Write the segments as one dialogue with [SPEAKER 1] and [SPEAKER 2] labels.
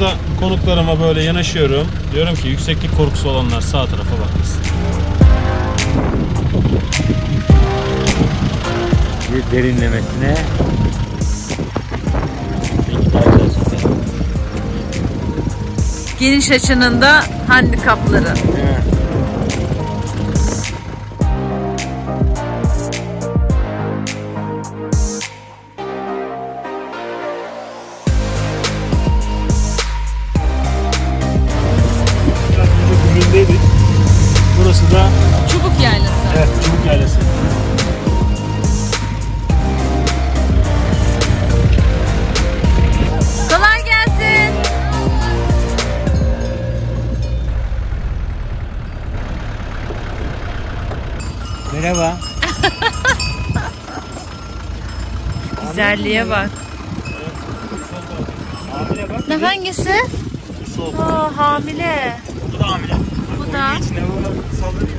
[SPEAKER 1] burada konuklarıma böyle yanaşıyorum. Diyorum ki yükseklik korkusu olanlar sağ tarafa bakmasın.
[SPEAKER 2] Bir derinlemesine.
[SPEAKER 3] Geniş açının da handikapları.
[SPEAKER 1] Burası da
[SPEAKER 3] Çubuk yaylası.
[SPEAKER 1] evet, Çubuk Yaylası.
[SPEAKER 3] Kolay gelsin.
[SPEAKER 2] Merhaba.
[SPEAKER 3] Güzelliğe bak.
[SPEAKER 1] Hamile bak.
[SPEAKER 3] Ne hangisi? Aa hamile.
[SPEAKER 1] Bu da hamile.
[SPEAKER 3] Bu da.
[SPEAKER 1] İçine böyle saldırıyor.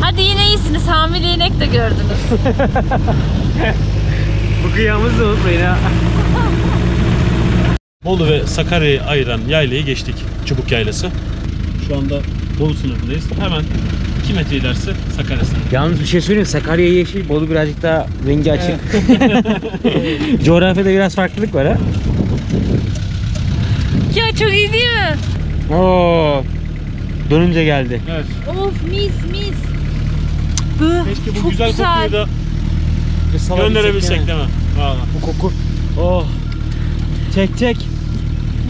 [SPEAKER 3] Hadi yine iyisiniz. Hamile inek de gördünüz.
[SPEAKER 2] Bu kıyamız da unutmayın ha.
[SPEAKER 1] Bolu ve Sakarya'yı ayıran yaylayı geçtik. Çubuk Yaylası. Şu anda Bolu sınırındayız. Hemen 2 metre ilerisi Sakarya sınırı.
[SPEAKER 2] Yalnız bir şey söyleyeyim? Sakarya yeşil, Bolu birazcık daha rengi açık. Coğrafyada biraz farklılık var ha.
[SPEAKER 3] Ya çok iyi değil mi?
[SPEAKER 2] Oo. Dönünce geldi.
[SPEAKER 1] Evet.
[SPEAKER 3] Of mis mis. Bı,
[SPEAKER 1] Keşke bu
[SPEAKER 3] çok
[SPEAKER 1] güzel, kokuyu da gönderebilsek
[SPEAKER 2] yani.
[SPEAKER 1] değil mi? Valla.
[SPEAKER 2] Bu koku. Oh. Çek çek.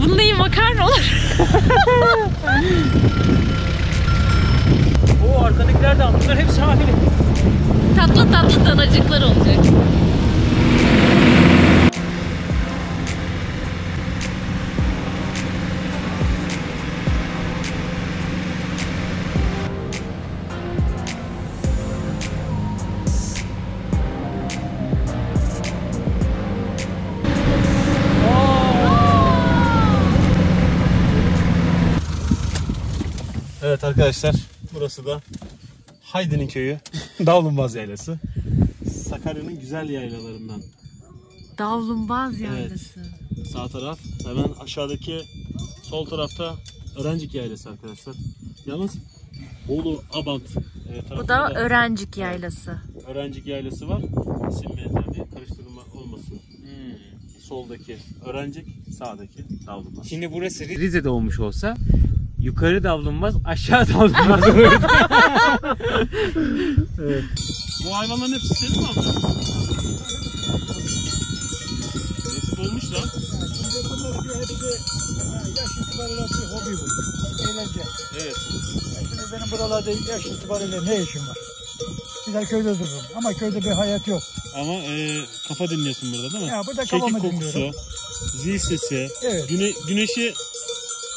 [SPEAKER 3] Bununla iyi makarna olur.
[SPEAKER 2] Oo arkadakiler de bunlar hepsi hamile.
[SPEAKER 3] tatlı tatlı danacıklar olacak.
[SPEAKER 1] Evet arkadaşlar burası da Haydi'nin köyü. Davlumbaz Yaylası. Sakarya'nın güzel yaylalarından.
[SPEAKER 3] Davlumbaz yaylası.
[SPEAKER 1] Sağ taraf hemen aşağıdaki sol tarafta Öğrencik Yaylası arkadaşlar. Yalnız Bolu Abant e,
[SPEAKER 3] Bu da Öğrencik yaylası.
[SPEAKER 1] Öğrencik Yaylası var. İsim benzer diye karıştırma olmasın. Soldaki Öğrencik, sağdaki Davlumbaz.
[SPEAKER 2] Şimdi burası Rize'de olmuş olsa yukarı davulunmaz aşağı davulunmaz olurdu.
[SPEAKER 1] Bu hayvanların hepsi senin mi amca? Nasip olmuş lan.
[SPEAKER 4] Yaş itibariyle bir hobi bu. Eğlence.
[SPEAKER 1] Evet.
[SPEAKER 4] Şimdi benim buralarda yaş itibariyle ne işim var? Gider köyde dururum ama köyde bir hayat yok.
[SPEAKER 1] Ama e, kafa dinliyorsun burada değil mi?
[SPEAKER 4] Ya burada kafamı
[SPEAKER 1] kokusu,
[SPEAKER 4] dinliyorum.
[SPEAKER 1] zil sesi,
[SPEAKER 4] Evet.
[SPEAKER 1] güne, güneşi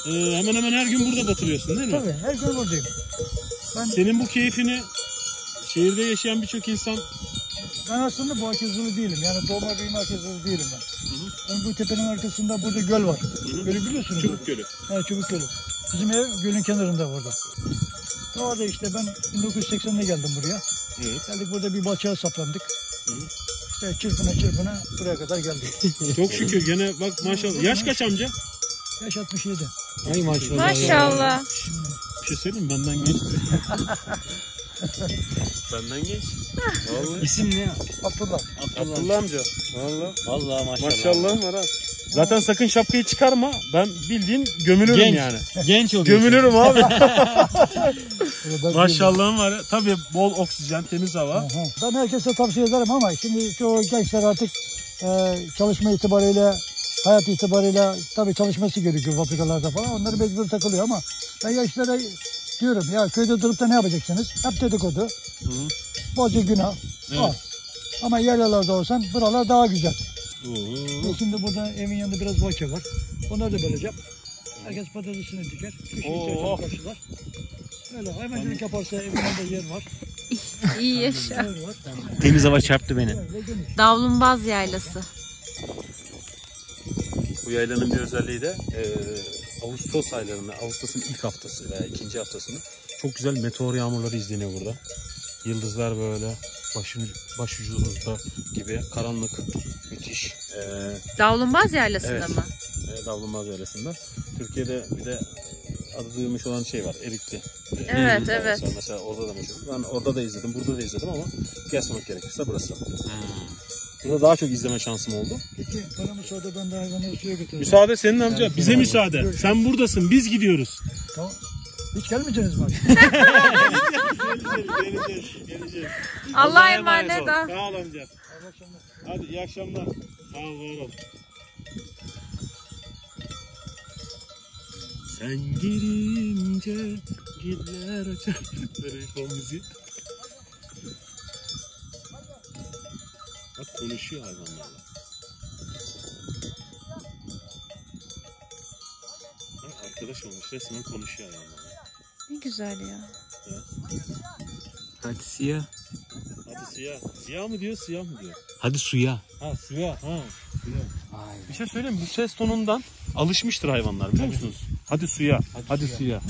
[SPEAKER 1] e, hemen hemen her gün burada batırıyorsun değil mi?
[SPEAKER 4] Tabii her gün buradayım. Ben,
[SPEAKER 1] Senin bu keyfini şehirde yaşayan birçok insan
[SPEAKER 4] ben aslında bu Akizulu değilim. Yani doğma büyüme Akizulu değilim ben. Ben bu tepenin arkasında burada göl var. Gölü biliyorsunuz.
[SPEAKER 1] Çubuk Gölü.
[SPEAKER 4] Evet Çubuk Gölü. Bizim ev gölün kenarında burada. Orada işte ben 1980'de geldim buraya.
[SPEAKER 1] Evet.
[SPEAKER 4] Geldik burada bir bahçeye saplandık. İşte çırpına çırpına buraya kadar geldik.
[SPEAKER 1] Çok şükür gene bak maşallah. Yaş kaç amca?
[SPEAKER 4] Yaş 67.
[SPEAKER 2] Ay maşallah.
[SPEAKER 3] Maşallah.
[SPEAKER 1] Bir şey söyleyeyim mi? benden genç. benden genç. Vallahi.
[SPEAKER 2] İsim ne?
[SPEAKER 4] Abdullah.
[SPEAKER 1] Abdullah amca. Vallahi.
[SPEAKER 2] Vallahi maşallah.
[SPEAKER 1] Maşallah var ha. Zaten sakın şapkayı çıkarma. Ben bildiğin gömülürüm
[SPEAKER 2] Genç.
[SPEAKER 1] yani.
[SPEAKER 2] Genç oluyorsun.
[SPEAKER 1] Gömülürüm abi. Maşallahım var. ya. Tabii bol oksijen, temiz hava.
[SPEAKER 4] Aha. Ben herkese tavsiye ederim ama şimdi çoğu gençler artık e, çalışma itibariyle, hayat itibariyle tabii çalışması gerekiyor fabrikalarda falan. Onları mecbur takılıyor ama ben yaşlara diyorum ya köyde durup da ne yapacaksınız? Hep dedikodu. Bolca günah.
[SPEAKER 1] Evet.
[SPEAKER 4] Ama yerlerde olsan buralar daha güzel.
[SPEAKER 1] Oo.
[SPEAKER 4] Şimdi burada evin yanında biraz bahçe var. Onları da böleceğim. Herkes patatesini diker. Kışın
[SPEAKER 1] Oo.
[SPEAKER 4] içerisine karşılar. Öyle hayvancılık yaparsa evin yanında yer var.
[SPEAKER 3] İyi yaşa.
[SPEAKER 2] Temiz hava çarptı beni.
[SPEAKER 3] Davlumbaz yaylası.
[SPEAKER 1] Yaylanın bir özelliği de e, Ağustos aylarında, Ağustos'un ilk haftası veya ikinci haftasında çok güzel meteor yağmurları izleniyor burada. Yıldızlar böyle başın, başucumuzda gibi karanlık, müthiş e,
[SPEAKER 3] Davlumbaz yaylasında
[SPEAKER 1] Evet.
[SPEAKER 3] mı?
[SPEAKER 1] e, davlumbaz yöresinde. Türkiye'de bir de adı duyulmuş olan şey var, Erikli.
[SPEAKER 3] Evet,
[SPEAKER 1] Erikli
[SPEAKER 3] evet.
[SPEAKER 1] Mesela, orada da meşhur. Ben orada da izledim, burada da izledim ama kıyaslamak gerekirse burası. Burada daha çok izleme şansım oldu.
[SPEAKER 4] Peki bana müsaade ben de hayvanları suya götüreceğim.
[SPEAKER 1] Müsaade senin amca, bize müsaade. Sen buradasın, biz gidiyoruz.
[SPEAKER 4] Tamam. Hiç gelmeyeceksiniz mi?
[SPEAKER 1] geleceğiz, geleceğiz.
[SPEAKER 3] Allah'a emanet ol.
[SPEAKER 1] Sağ ol amca. Hadi iyi akşamlar. Sağ ol, var ol. Sen girince giller açar. Telefon müziği. Konuşuyor hayvanlarla. Bak arkadaş olmuş resmen konuşuyor hayvanlarla.
[SPEAKER 3] Ne güzel ya.
[SPEAKER 2] Hadi siyah.
[SPEAKER 1] Hadi siyah. Siyah mı diyor, siyah mı diyor?
[SPEAKER 2] Hadi suya.
[SPEAKER 1] Ha suya, ha suya. Bir şey söyleyeyim mi? Bu ses tonundan alışmıştır hayvanlar biliyor musunuz? Hadi suya, hadi, suya.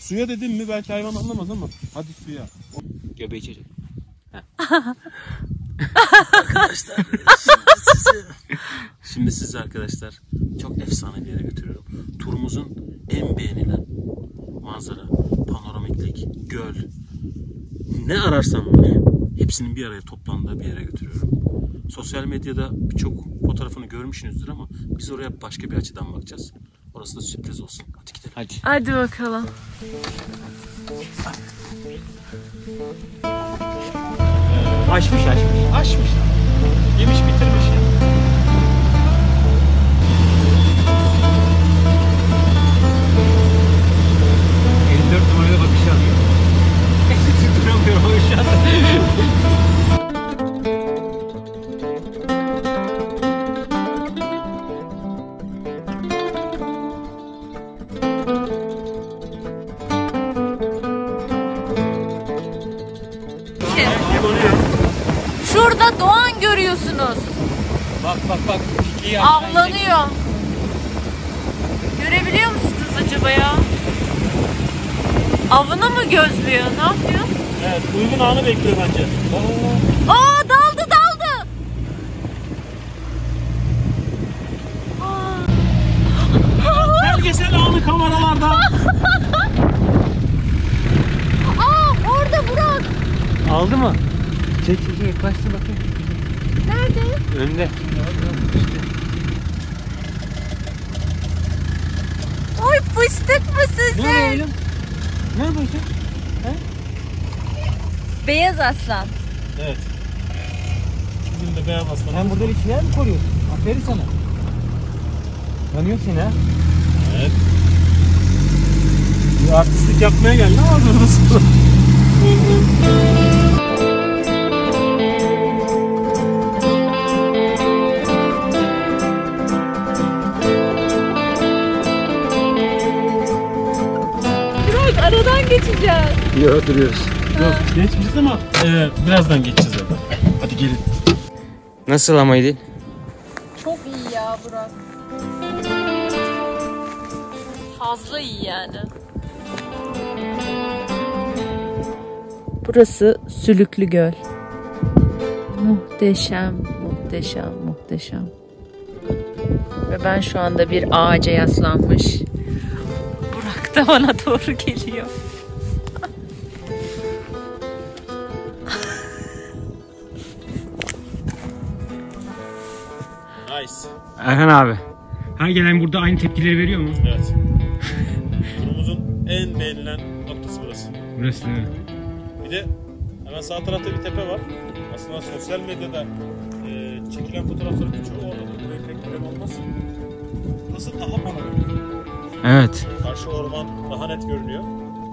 [SPEAKER 1] Suya dedim mi belki hayvan anlamaz ama hadi suya.
[SPEAKER 2] Göbeği
[SPEAKER 1] Şimdi sizi arkadaşlar çok efsane bir yere götürüyorum. Turumuzun en beğenilen manzara, panoramiklik, göl, ne ararsan var. Hepsinin bir araya toplandığı bir yere götürüyorum. Sosyal medyada birçok fotoğrafını görmüşsünüzdür ama biz oraya başka bir açıdan bakacağız. Orası da sürpriz olsun. Hadi gidelim.
[SPEAKER 2] Hadi.
[SPEAKER 3] Hadi bakalım.
[SPEAKER 2] Açmış açmış.
[SPEAKER 1] Açmış. Yemiş bitirmiş ya.
[SPEAKER 2] numarada bakış alıyor. Duramıyorum
[SPEAKER 3] gözlüyor? Ne yapıyor?
[SPEAKER 1] Evet, uygun anı bekliyor bence.
[SPEAKER 3] Aa daldı daldı.
[SPEAKER 1] Belgesel anı kameralarda.
[SPEAKER 3] Aa orada Burak.
[SPEAKER 2] Aldı mı? Çek çek çek. Yaklaştı bakayım.
[SPEAKER 3] Nerede?
[SPEAKER 2] Önde.
[SPEAKER 3] Oy fıstık mısın sen?
[SPEAKER 2] oğlum? Ne yapıyorsun?
[SPEAKER 3] Beyaz aslan.
[SPEAKER 1] Evet. Bugün de beyaz aslan.
[SPEAKER 2] Sen burada şeyler mi koruyorsun? Aferin sana. Tanıyorsun ha?
[SPEAKER 1] Evet. Bir artistlik yapmaya geldi ama
[SPEAKER 3] Burak aradan geçeceğiz.
[SPEAKER 2] Yok duruyoruz.
[SPEAKER 1] Yok geçmeyeceğiz ama e, birazdan geçeceğiz zaten. Hadi gelin.
[SPEAKER 2] Nasıl ama İdil?
[SPEAKER 3] Çok iyi ya Burak. Fazla iyi yani. Burası Sülüklü Göl. Muhteşem, muhteşem, muhteşem. Ve ben şu anda bir ağaca yaslanmış. Burak da bana doğru geliyor.
[SPEAKER 1] Nice.
[SPEAKER 2] Erhan abi. Her gelen burada aynı tepkileri veriyor mu?
[SPEAKER 1] Evet. Turumuzun en beğenilen noktası burası.
[SPEAKER 2] Burası değil mi?
[SPEAKER 1] Bir de hemen sağ tarafta bir tepe var. Aslında sosyal medyada e, çekilen fotoğrafların birçoğu orada. Burayı pek gören olmaz. Burası daha panoramik.
[SPEAKER 2] Evet.
[SPEAKER 1] Karşı orman daha net görünüyor.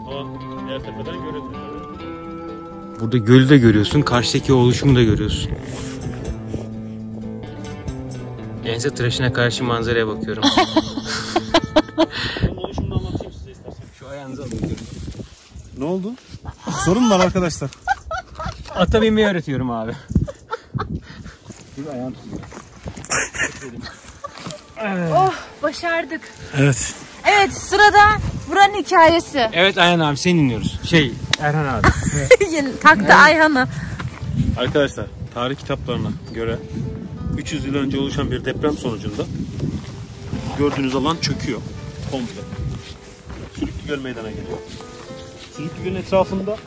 [SPEAKER 1] Ama diğer tepeden görünmüyor.
[SPEAKER 2] Burada gölü de görüyorsun, karşıdaki oluşumu da görüyorsun. Ense tıraşına karşı manzaraya bakıyorum.
[SPEAKER 1] Ben oluşumunu anlatayım size istersen.
[SPEAKER 2] Şu ayağınızı alıyorum.
[SPEAKER 1] Ne oldu? Sorun var arkadaşlar.
[SPEAKER 2] Ata binmeyi öğretiyorum abi. Dur ayağım tutuyor.
[SPEAKER 3] Başardık.
[SPEAKER 1] Evet.
[SPEAKER 3] Evet sırada buranın hikayesi.
[SPEAKER 2] Evet Ayhan abi seni dinliyoruz. Şey Erhan abi.
[SPEAKER 3] Taktı Ayhan'ı.
[SPEAKER 1] Arkadaşlar tarih kitaplarına göre 300 yıl önce oluşan bir deprem sonucunda gördüğünüz alan çöküyor komple. Sülüklü Göl meydana geliyor. Sülüklü Göl'ün etrafında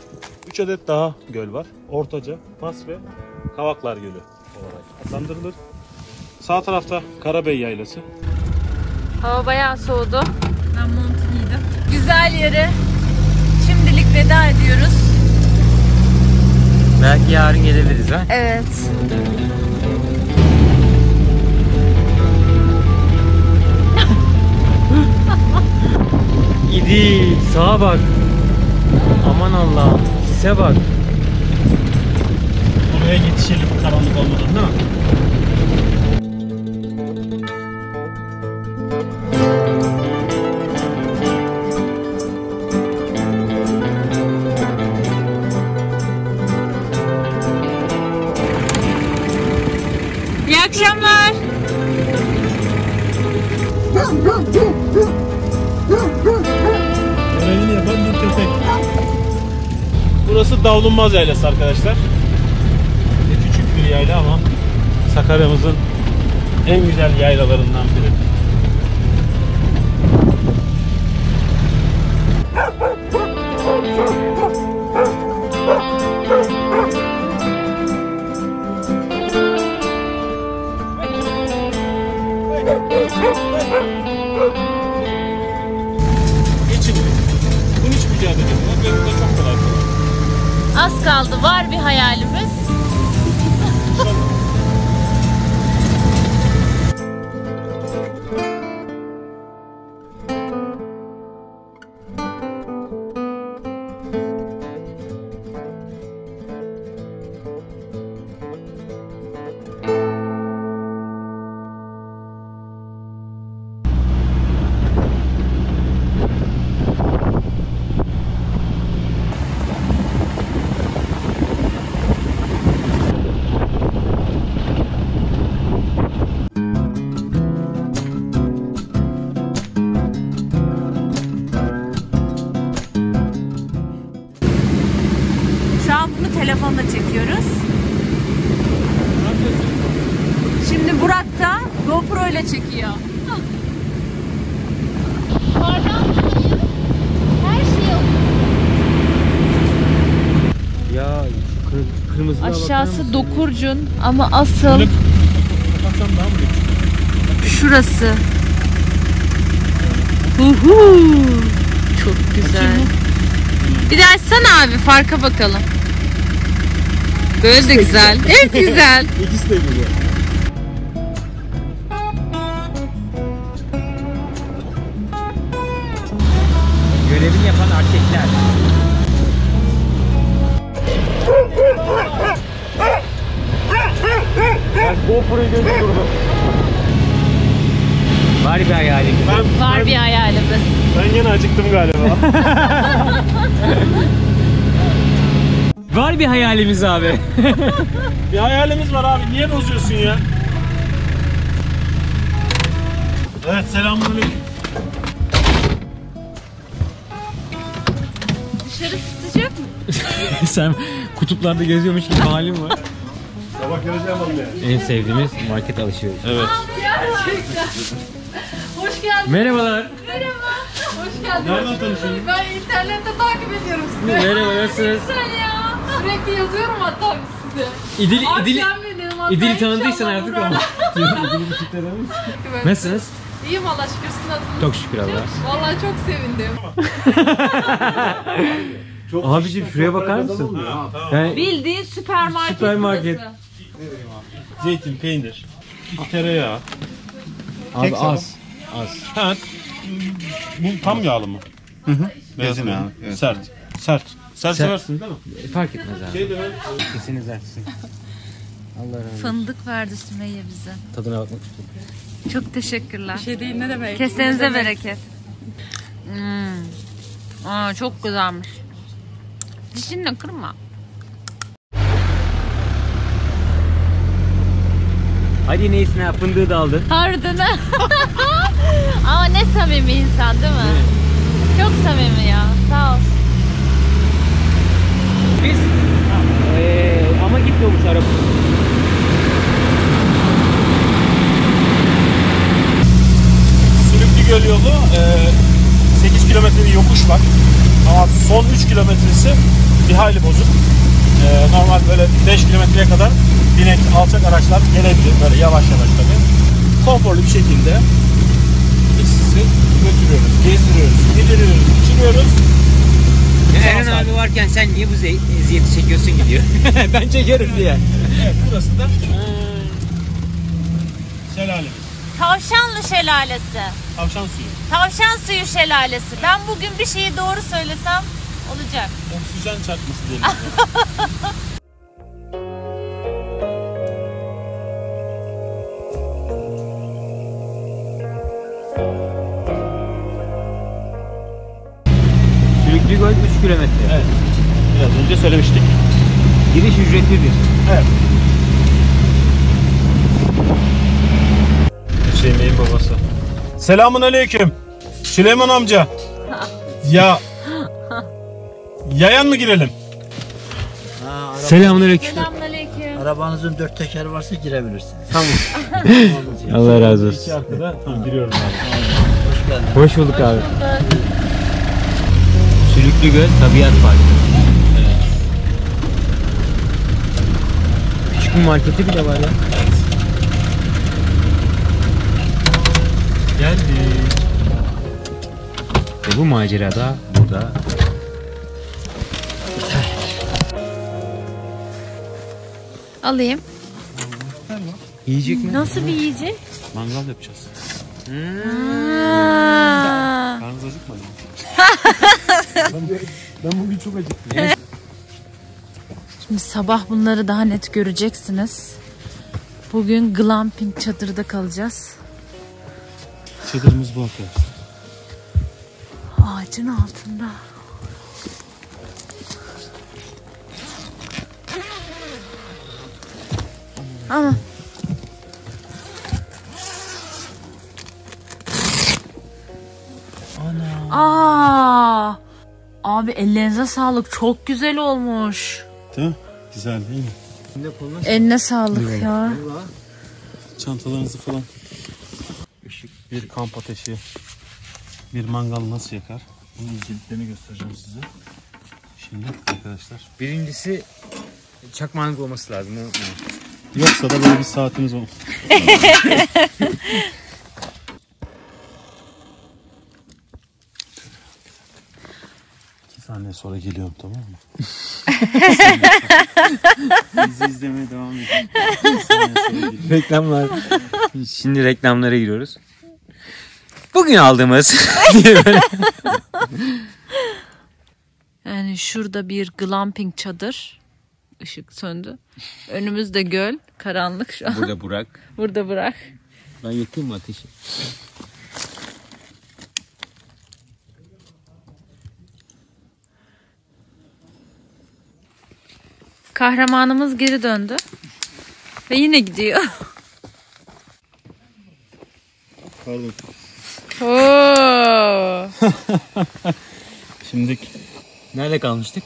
[SPEAKER 1] 3 adet daha göl var. Ortaca, Fas ve Kavaklar Gölü olarak adlandırılır. Sağ tarafta Karabey Yaylası.
[SPEAKER 3] Hava bayağı soğudu. Ben mont giydim. Güzel yere şimdilik veda ediyoruz.
[SPEAKER 2] Belki yarın gelebiliriz ha.
[SPEAKER 3] Evet.
[SPEAKER 2] İdi sağa bak. Aman Allah'ım. Sise bak.
[SPEAKER 1] Oraya yetişelim karanlık olmadan değil mi? Davlumbaz Yaylası arkadaşlar. Küçük bir yayla ama Sakarya'mızın en güzel yaylalarından biri.
[SPEAKER 2] Ya şu kır, kırmızıya bakar
[SPEAKER 3] Aşağısı? Dokurcun ama asıl
[SPEAKER 1] Kapatsam daha mı geçsin?
[SPEAKER 3] şurası. Huhu. Çok güzel. Bir de açsana abi farka bakalım. Böyle de güzel. Hep güzel.
[SPEAKER 1] İkisi de güzel. yine acıktım galiba.
[SPEAKER 2] Var bir hayalimiz abi.
[SPEAKER 1] bir hayalimiz var abi. Niye bozuyorsun ya? Evet selamünaleyküm.
[SPEAKER 3] Dışarı sıcak mı?
[SPEAKER 2] Sen kutuplarda geziyormuş gibi halin var.
[SPEAKER 1] Sabah göreceğim onu ya.
[SPEAKER 2] En sevdiğimiz market alışveriş.
[SPEAKER 1] Evet.
[SPEAKER 5] Hoş geldin.
[SPEAKER 2] Merhabalar.
[SPEAKER 5] Merhaba. Hoş geldin.
[SPEAKER 1] Nereden tanışıyorsun?
[SPEAKER 5] Ben internette takip ediyorum sizi.
[SPEAKER 2] Merhaba nasılsınız?
[SPEAKER 5] Güzel ya. Sürekli yazıyorum hatta size.
[SPEAKER 2] İdil, İdil. İdil'i tanıdıysan artık ama. Nasılsınız?
[SPEAKER 5] İyiyim valla şükür sizin adınız.
[SPEAKER 2] Çok şükür Allah.
[SPEAKER 5] Valla çok sevindim.
[SPEAKER 2] Abiciğim şuraya bakar mısın?
[SPEAKER 1] Ha, tamam.
[SPEAKER 2] Yani
[SPEAKER 3] Bildiğin süpermarket.
[SPEAKER 2] Süpermarket.
[SPEAKER 3] burası.
[SPEAKER 1] Zeytin, peynir, tereyağı.
[SPEAKER 2] Abi az. Az.
[SPEAKER 1] Ha, bu tam yağlı mı? Hı hı. Beyaz mı?
[SPEAKER 6] abi, evet.
[SPEAKER 1] Sert. Sert. Sert seversiniz değil mi?
[SPEAKER 2] E, Fark etmez abi.
[SPEAKER 1] Şey de ben
[SPEAKER 2] Kesiniz artsın. Allah razı olsun.
[SPEAKER 3] Fındık verdi Sümeyye bize.
[SPEAKER 2] Tadına bakmak istiyorum.
[SPEAKER 3] Çok teşekkürler.
[SPEAKER 5] şey değil ne demek.
[SPEAKER 3] Kesenize bereket. Hmm. Aa, çok güzelmiş. Dişinle kırma.
[SPEAKER 2] Hadi neyse ne fındığı da aldın.
[SPEAKER 3] Harbiden. Ama ne samimi insan değil mi? Evet. Çok samimi ya. Sağ ol.
[SPEAKER 2] Biz ee, ama gitmiyormuş araba.
[SPEAKER 1] Sülüklü Göl yolu e, 8 kilometre bir yokuş var. Ama son 3 kilometresi bir hayli bozuk. Ee, normal böyle 5 kilometreye kadar binek alçak araçlar gelebilir böyle yavaş yavaş tabii. Konforlu bir şekilde biz sizi götürüyoruz, gezdiriyoruz, yediriyoruz, içiriyoruz.
[SPEAKER 2] Eren abi varken sen niye bu ze- eziyeti çekiyorsun gidiyor. ben çekerim diye.
[SPEAKER 1] Evet burası da şelale.
[SPEAKER 3] Tavşanlı şelalesi.
[SPEAKER 1] Tavşan suyu.
[SPEAKER 3] Tavşan suyu şelalesi. Ben bugün bir şeyi doğru söylesem olacak.
[SPEAKER 1] Oksijen çarpması diyelim.
[SPEAKER 2] Sülüklü Göl 3 kilometre.
[SPEAKER 1] evet. Biraz önce söylemiştik.
[SPEAKER 2] Giriş ücretlidir.
[SPEAKER 1] Evet. Hüseyin Bey'in babası. Selamun aleyküm. Süleyman amca. Ya yayan mı girelim?
[SPEAKER 2] Selamünaleyküm.
[SPEAKER 3] Selamünaleyküm.
[SPEAKER 6] Arabanızın dört teker varsa girebilirsiniz.
[SPEAKER 2] Allah razı olsun.
[SPEAKER 1] Arkada tamam, giriyorum abi.
[SPEAKER 6] Hoş geldin.
[SPEAKER 2] Hoş bulduk abi. Sülüklü Göl Tabiat Parkı. Küçük bir marketi bile var ya.
[SPEAKER 1] Geldik.
[SPEAKER 2] Ve bu macerada burada
[SPEAKER 3] Alayım.
[SPEAKER 2] yiyecek mi?
[SPEAKER 3] Nasıl bir yiyecek?
[SPEAKER 1] Mangal yapacağız.
[SPEAKER 3] Aa.
[SPEAKER 1] Karnınız acıkmadı mı? ben bugün çok acıktım.
[SPEAKER 3] Şimdi sabah bunları daha net göreceksiniz. Bugün glamping çadırda kalacağız.
[SPEAKER 1] Çadırımız bu arkadaşlar.
[SPEAKER 3] Ağacın altında. Ama Aa! Abi ellerinize sağlık. Çok güzel olmuş.
[SPEAKER 1] Değil mi? Güzel değil mi?
[SPEAKER 3] Eline sağlık ya.
[SPEAKER 1] Çantalarınızı falan. Işık, bir kamp ateşi, bir mangal nasıl yakar? Bunun inceliklerini göstereceğim size. Şimdi arkadaşlar.
[SPEAKER 2] Birincisi çakmağın olması lazım. unutmayın.
[SPEAKER 1] Yoksa da böyle bir saatiniz olur. İki saniye sonra geliyorum tamam mı? Bizi izlemeye devam edin. İki saniye sonra geliyorum.
[SPEAKER 2] Reklamlar. Şimdi reklamlara giriyoruz. Bugün aldığımız
[SPEAKER 3] Yani şurada bir glamping çadır. Işık söndü. Önümüzde göl. Karanlık şu an.
[SPEAKER 2] burada Burak.
[SPEAKER 3] Burada bırak.
[SPEAKER 2] Ben yakayım mı ateşi?
[SPEAKER 3] Kahramanımız geri döndü. Ve yine gidiyor.
[SPEAKER 1] Pardon.
[SPEAKER 3] Oo.
[SPEAKER 1] Şimdi
[SPEAKER 2] Nerede kalmıştık?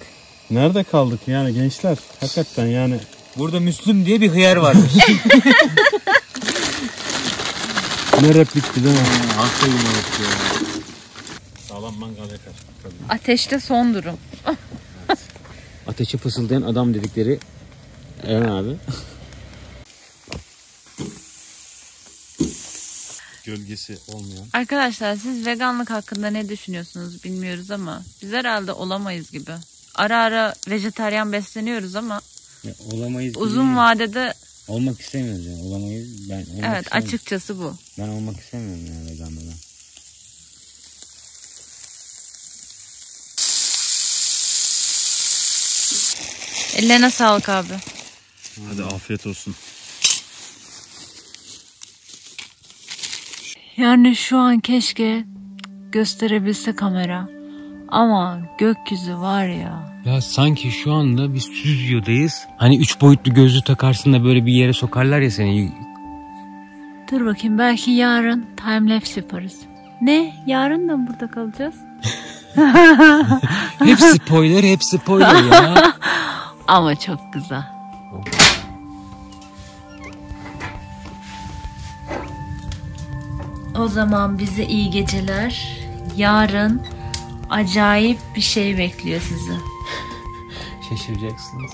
[SPEAKER 1] Nerede kaldık yani gençler? Hakikaten yani.
[SPEAKER 2] Burada Müslüm diye bir hıyar varmış.
[SPEAKER 1] Ne replikti değil mi?
[SPEAKER 2] Hasta yumurta ya.
[SPEAKER 1] Sağlam mangal yakar. Tabii.
[SPEAKER 3] Ateşte son durum.
[SPEAKER 2] Ateşi fısıldayan adam dedikleri Eren abi.
[SPEAKER 1] Gölgesi olmayan.
[SPEAKER 3] Arkadaşlar siz veganlık hakkında ne düşünüyorsunuz bilmiyoruz ama biz herhalde olamayız gibi. Ara ara vejetaryen besleniyoruz ama
[SPEAKER 2] Ya, olamayız.
[SPEAKER 3] uzun vadede
[SPEAKER 2] Olmak istemiyoruz yani. Olamayız. Ben olmak
[SPEAKER 3] evet
[SPEAKER 2] istemiyorum.
[SPEAKER 3] açıkçası bu.
[SPEAKER 2] Ben olmak istemiyorum yani vegan vegan.
[SPEAKER 3] Ellerine sağlık abi.
[SPEAKER 1] Hadi afiyet olsun.
[SPEAKER 3] Yani şu an keşke gösterebilse kamera. Ama gökyüzü var ya.
[SPEAKER 2] Ya sanki şu anda bir stüdyodayız. Hani üç boyutlu gözlü takarsın da böyle bir yere sokarlar ya seni.
[SPEAKER 3] Dur bakayım belki yarın timelapse yaparız. Ne? Yarın da mı burada kalacağız?
[SPEAKER 2] Hep spoiler, hep spoiler ya.
[SPEAKER 3] Ama çok güzel. O zaman bize iyi geceler. Yarın acayip bir şey bekliyor sizi.
[SPEAKER 2] Şaşıracaksınız.